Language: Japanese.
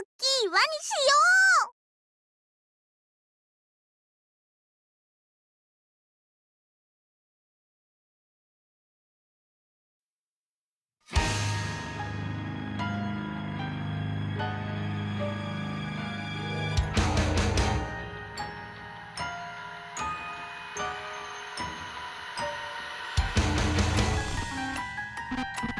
っきい輪にしよう。あ